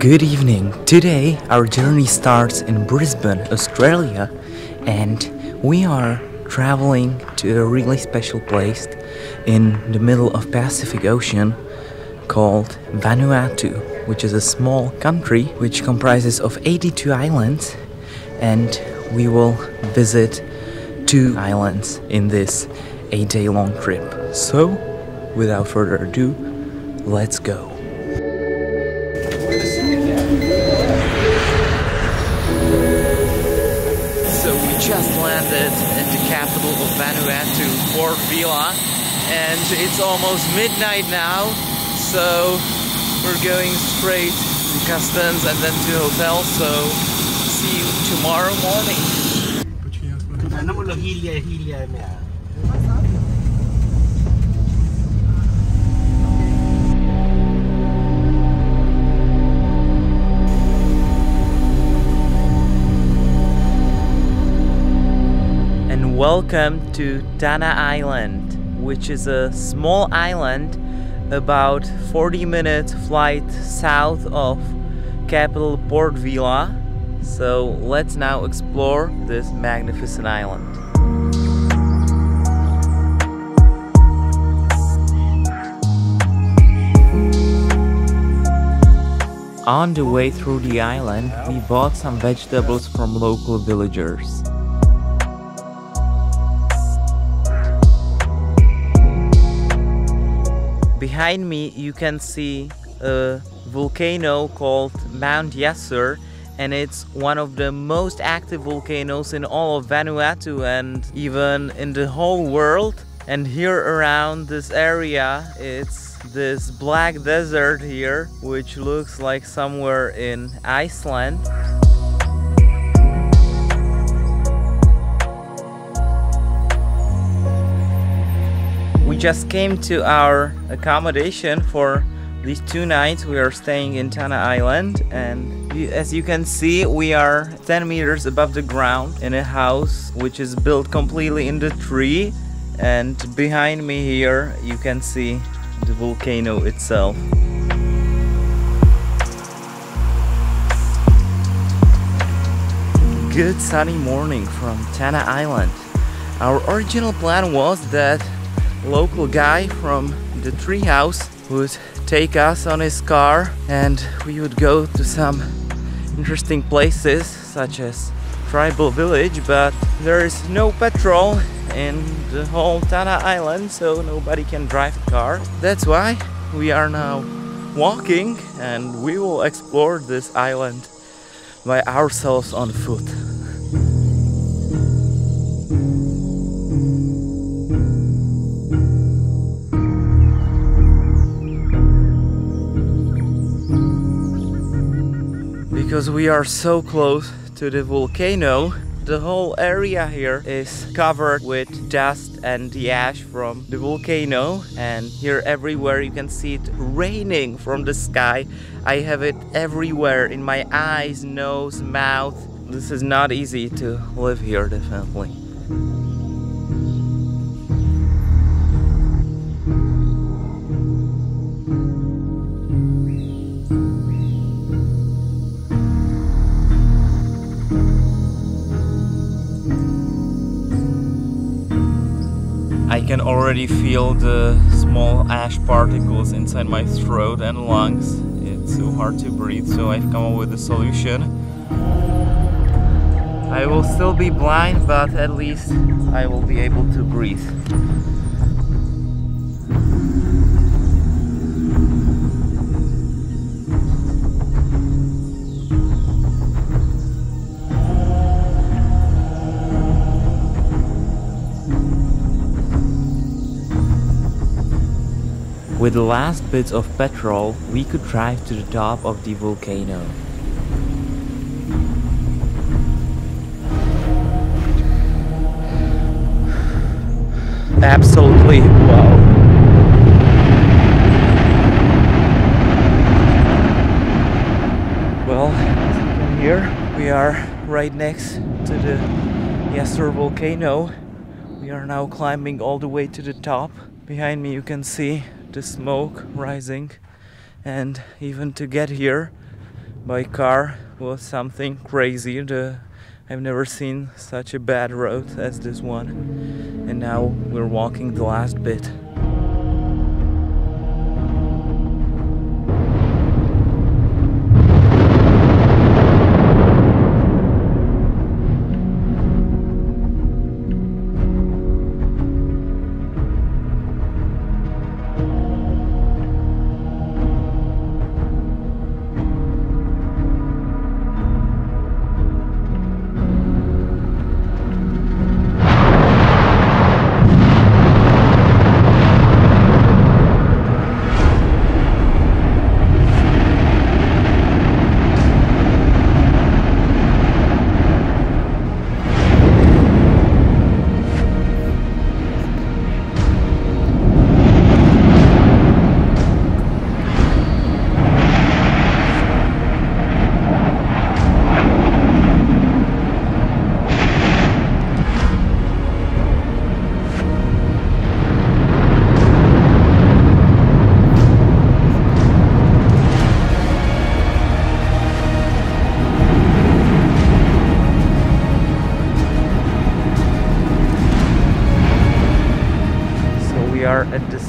Good evening. Today our journey starts in Brisbane, Australia, and we are traveling to a really special place in the middle of Pacific Ocean called Vanuatu, which is a small country which comprises of 82 islands and we will visit two islands in this 8-day long trip. So, without further ado, let's go. Of Vanuatu, Port Vila, and it's almost midnight now, so we're going straight to customs and then to hotel, so see you tomorrow morning. Welcome to Tanna Island, which is a small island about 40 minute flight south of capital Port Vila. So let's now explore this magnificent island. On the way through the island, we bought some vegetables from local villagers. Behind me you can see a volcano called Mount Yasur and it's one of the most active volcanoes in all of Vanuatu and even in the whole world. And here around this area it's this black desert here which looks like somewhere in Iceland. Just came to our accommodation for these two nights. We are staying in Tanna Island, and you- as you can see, we are 10 meters above the ground in a house which is built completely in the tree. And behind me here, you can see the volcano itself. Good sunny morning from Tanna Island. Our original plan was that local guy from the treehouse would take us on his car and we would go to some interesting places such as tribal village but there is no petrol in the whole Tanna Island so nobody can drive a car. That's why we are now walking and we will explore this island by ourselves on foot because we are so close to the volcano. The whole area here is covered with dust and the ash from the volcano and here everywhere you can see it raining from the sky. I have it everywhere in my eyes nose mouth. This is not easy to live here definitely already feel the small ash particles inside my throat and lungs. It's so hard to breathe, so I've come up with a solution. I will still be blind, but at least I will be able to breathe. With the last bits of petrol, we could drive to the top of the volcano. Absolutely wow. Well, as you can hear, we are right next to the Yasur volcano. We are now climbing all the way to the top. Behind me you can see the smoke rising and even to get here by car was something crazy. The, I've never seen such a bad road as this one. And now we're walking the last bit.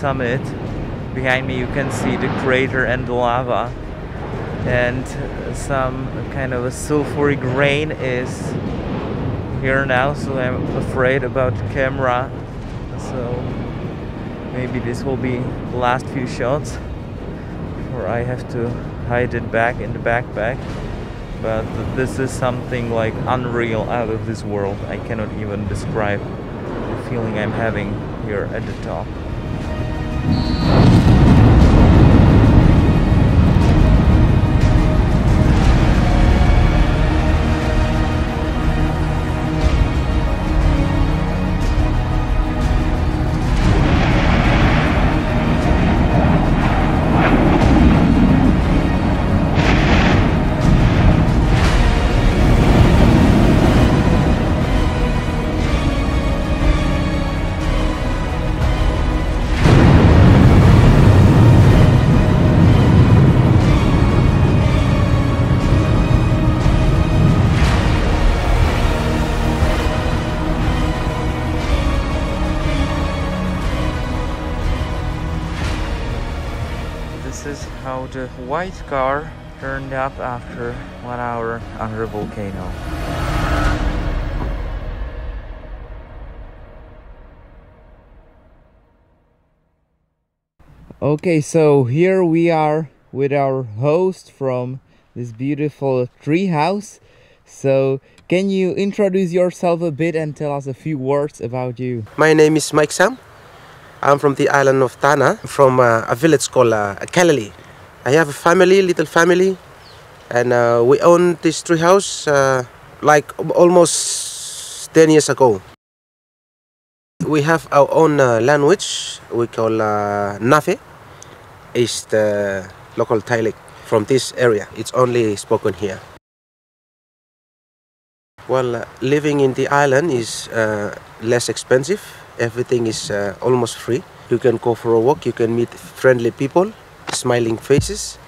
Summit. Behind me you can see the crater and the lava. And some kind of a sulfuric rain is here now, so I'm afraid about the camera. So maybe this will be the last few shots. Or I have to hide it back in the backpack. But this is something like unreal out of this world. I cannot even describe the feeling I'm having here at the top. This how the white car turned up after one hour under a volcano. Okay, so here we are with our host from this beautiful tree house. So, can you introduce yourself a bit and tell us a few words about you? My name is Mike Sam. I'm from the island of Tanna, from uh, a village called uh, Kalali. I have a family, little family, and uh, we own this tree house uh, like almost 10 years ago. We have our own uh, language, we call uh, Nafe, is the local dialect from this area. It's only spoken here. Well, uh, living in the island is uh, less expensive. Everything is uh, almost free. You can go for a walk. You can meet friendly people, smiling faces.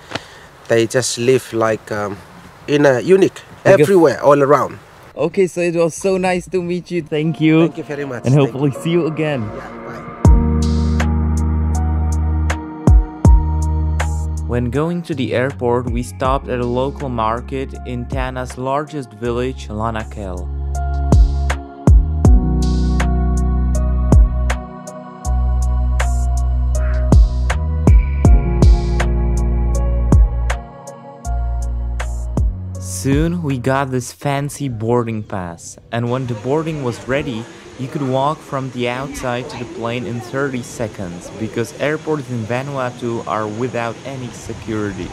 They just live like um, in a unique Like a- everywhere, all around. Okay, so it was so nice to meet you. Thank you. Thank you very much. And Thank hopefully see you again. Yeah, bye. When going to the airport, we stopped at a local market in Tanna's largest village, Lenakel. Soon we got this fancy boarding pass, and when the boarding was ready, you could walk from the outside to the plane in 30 seconds because airports in Vanuatu are without any security.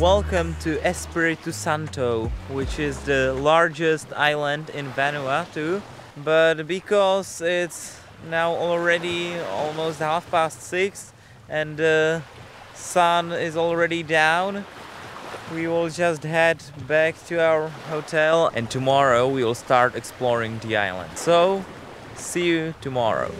Welcome to Espiritu Santo, which is the largest island in Vanuatu. But because it's now already almost half past six and the sun is already down. We will just head back to our hotel and tomorrow we will start exploring the island. So, see you tomorrow.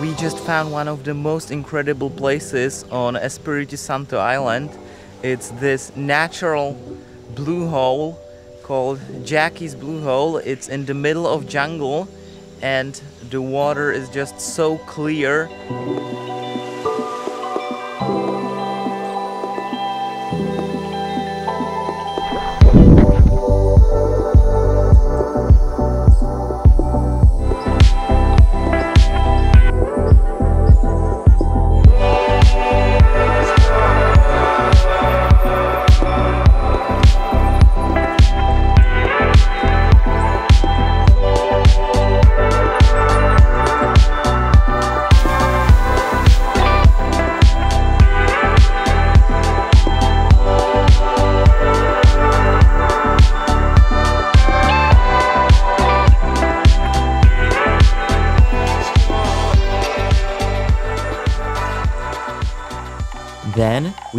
We just found one of the most incredible places on Espiritu Santo Island. It's this natural blue hole called Jackie's Blue Hole. It's in the middle of jungle and the water is just so clear.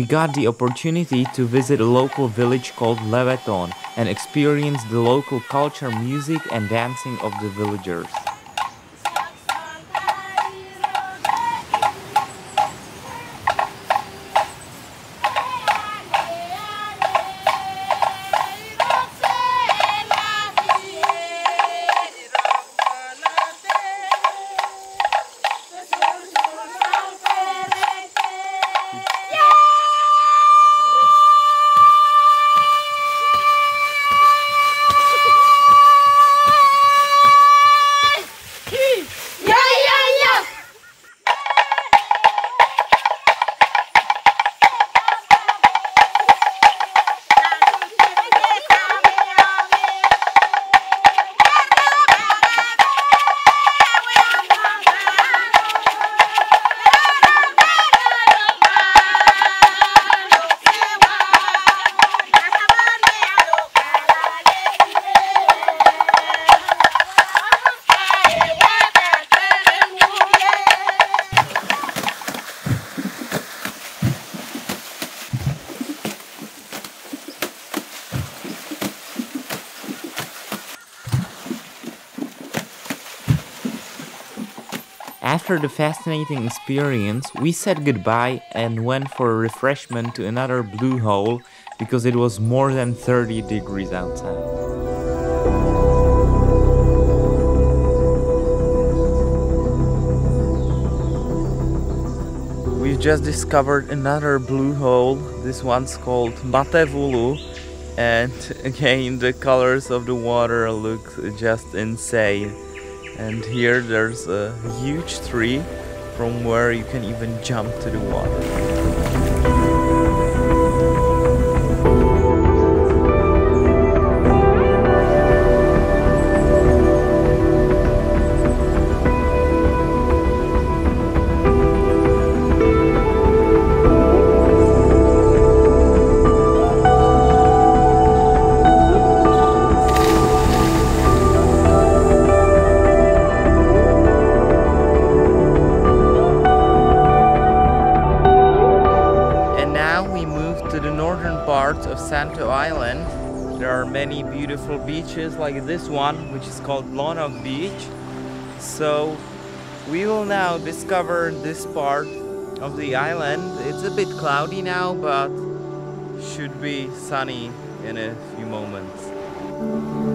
We got the opportunity to visit a local village called Leveton and experience the local culture, music, and dancing of the villagers. After the fascinating experience, we said goodbye and went for a refreshment to another blue hole because it was more than 30 degrees outside. We've just discovered another blue hole. This one's called Matevulu. And again, the colors of the water look just insane. And here there's a huge tree from where you can even jump to the water. There are many beautiful beaches like this one, which is called Lonnoc Beach. So we will now discover this part of the island. It's a bit cloudy now, but should be sunny in a few moments.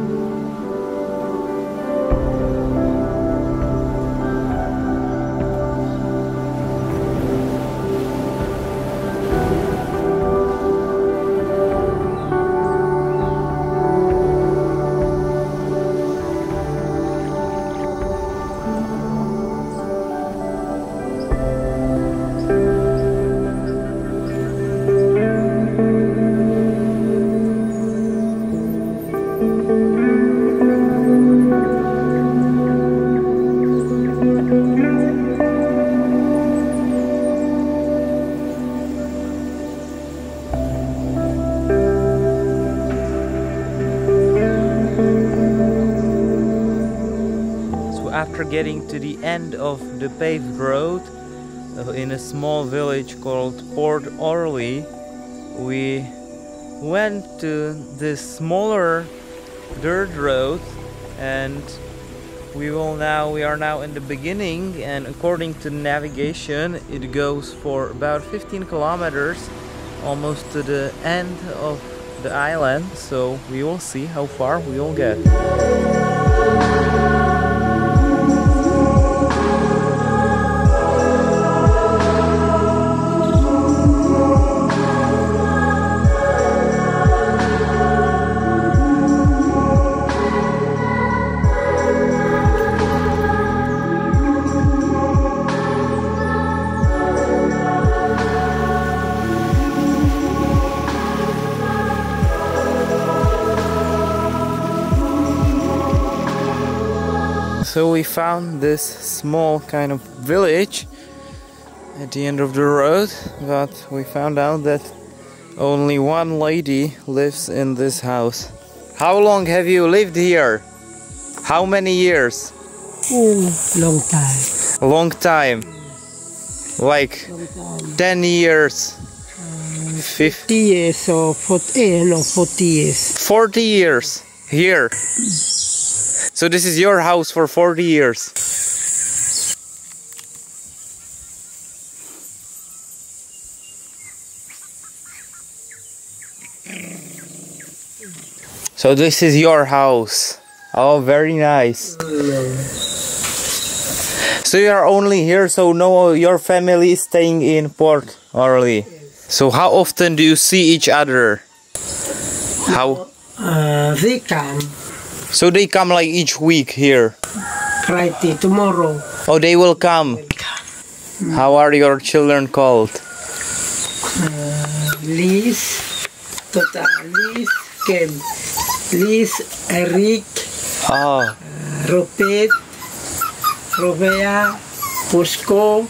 Getting to the end of the paved road uh, in a small village called Port Olry, we went to this smaller dirt road and we will now we are now in the beginning and according to navigation it goes for about 15 kilometers almost to the end of the island. So we will see how far we will get we found this small kind of village at the end of the road, but we found out that only one lady lives in this house. How long have you lived here? How many years? Oh, long time. Long time. Like Long time. 10 years. 50, 50 years or 40, eh, no, 40 years. 40 years here. So this is your house for 40 years. So this is your house. Oh, very nice. So you are only here, so no, your family is staying in Port Olry. So how often do you see each other? How? Uh, they come So they come like each week here. Friday, tomorrow. Oh, they will come. How are your children called? Uh, Liz, Tota, Liz, Kem, Liz, Eric, ah. uh, Oh, Ropet, Robea, Pusco,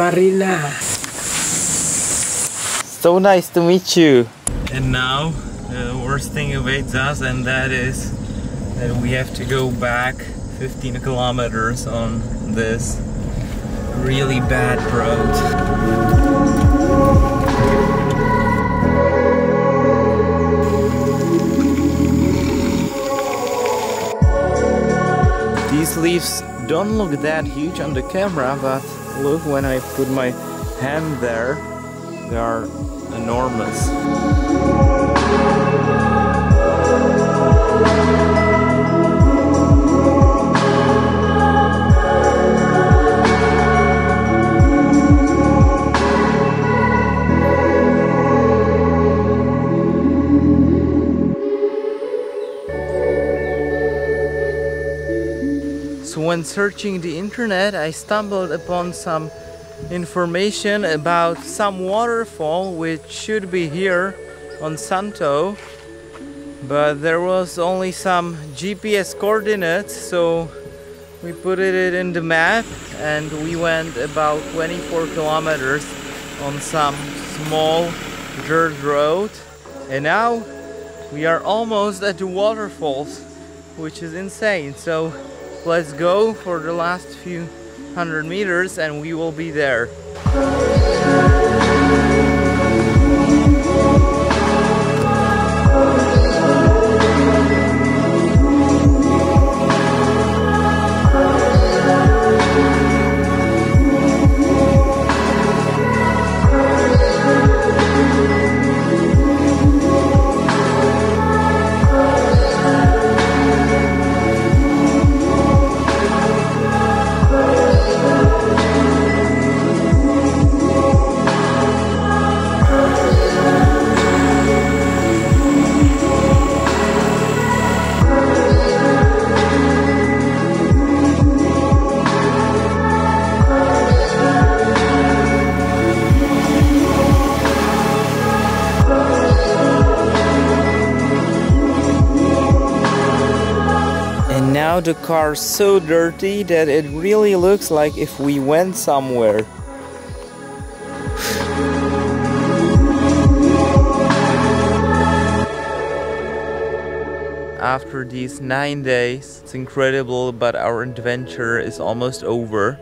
Marina. so nice to meet you. And now the worst thing awaits us, and that is that we have to go back 15 kilometers on this really bad road. These leaves don't look that huge on the camera, but look when I put my hand there, they are enormous. When searching the internet, I stumbled upon some information about some waterfall which should be here on Santo, but there was only some GPS coordinates, so we put it in the map and we went about 24 kilometers on some small dirt road, and now we are almost at the waterfalls, which is insane. So let's go for the last few hundred meters and we will be there. Now the car's so dirty that it really looks like if we went somewhere. after these nine days. It's incredible, but our adventure is almost over.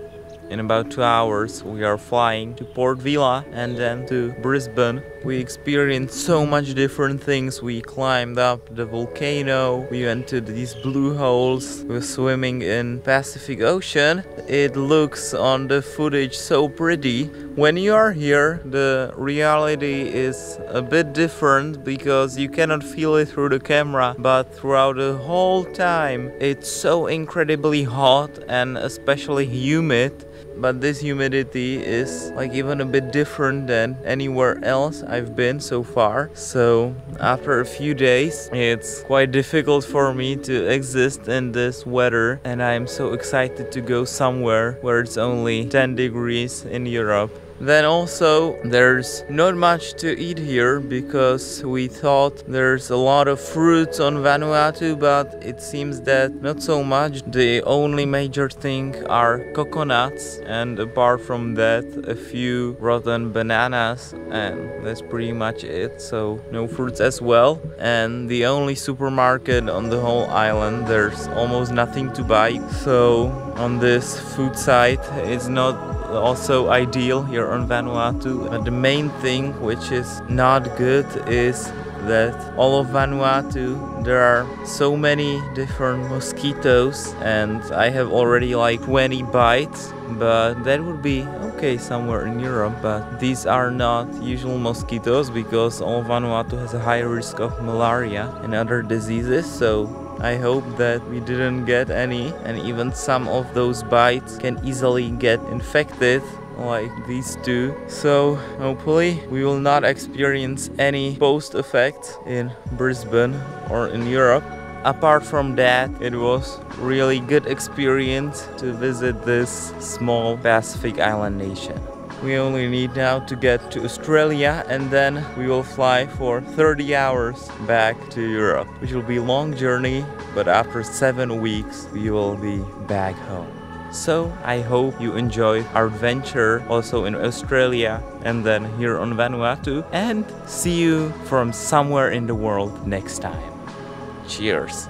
In about two hours, we are flying to Port Vila and then to Brisbane. We experienced so much different things. We climbed up the volcano. We went to these blue holes. We were swimming in Pacific Ocean. It looks on the footage so pretty. When you are here, the reality is a bit different because you cannot feel it through the camera, but throughout the whole time, it's so incredibly hot and especially humid but this humidity is like even a bit different than anywhere else I've been so far. So after a few days, it's quite difficult for me to exist in this weather and I'm so excited to go somewhere where it's only 10 degrees in Europe. Then also there's not much to eat here because we thought there's a lot of fruits on Vanuatu but it seems that not so much. The only major thing are coconuts and apart from that a few rotten bananas and that's pretty much it. So no fruits as well and the only supermarket on the whole island there's almost nothing to buy. So on this food side it's not also ideal here on Vanuatu. But the main thing which is not good is that all of Vanuatu there are so many different mosquitoes and I have already like 20 bites but that would be okay somewhere in Europe but these are not usual mosquitoes because all Vanuatu has a high risk of malaria and other diseases so I hope that we didn't get any and even some of those bites can easily get infected like these two. So hopefully we will not experience any post effects in Brisbane or in Europe. Apart from that it was really good experience to visit this small Pacific island nation we only need now to get to Australia and then we will fly for 30 hours back to Europe, which will be a long journey, but after 7 weeks we will be back home. So I hope you enjoy our adventure also in Australia and then here on Vanuatu and see you from somewhere in the world next time. Cheers!